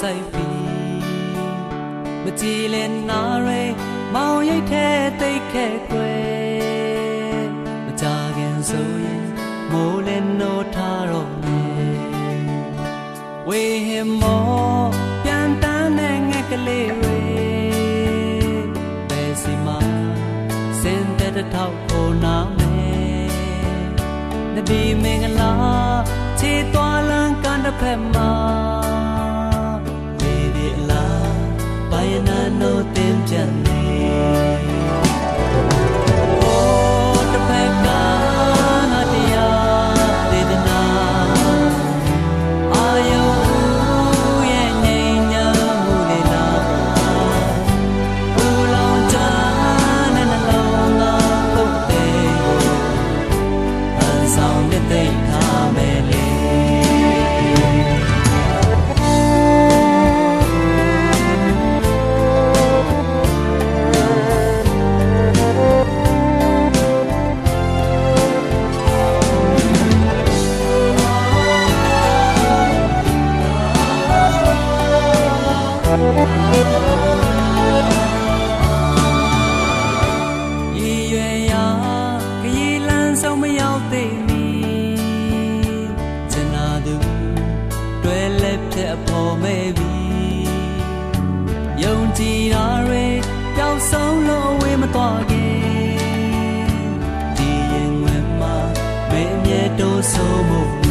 စိုက်ပြီမကြည်လင်နာရဲမောင်ရိပ်ထဲတိတ်ခဲ့ွယ်မကြခင်ဆိုရင်မိုးလင်းတော့ထားတော့မယ်ဝေဟင်မောပြန်တန်းတဲ့ငှက်ကလေးဝေဘယ်စီမှာစင်တဲ့ထောက်ကိုနာမယ်နဒီမင်္ဂလာခြေသွာလန်းကန်တစ်ဖက်မှာ na no tem chan some of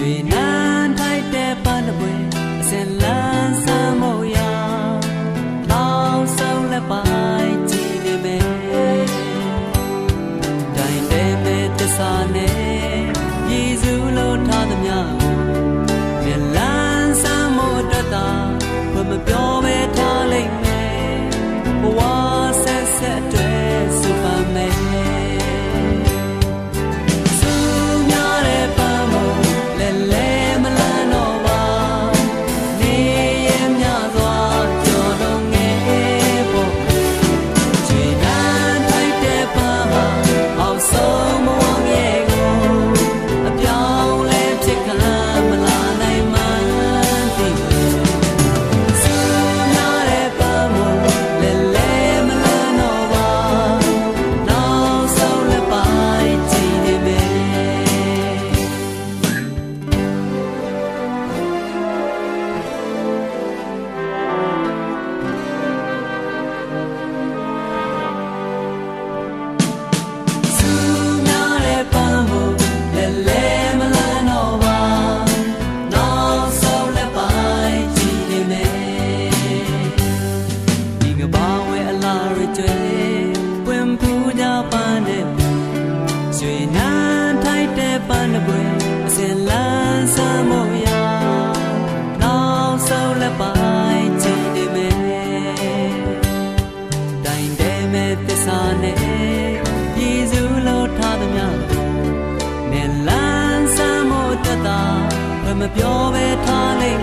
suis ပြောပဲထားလိမ့်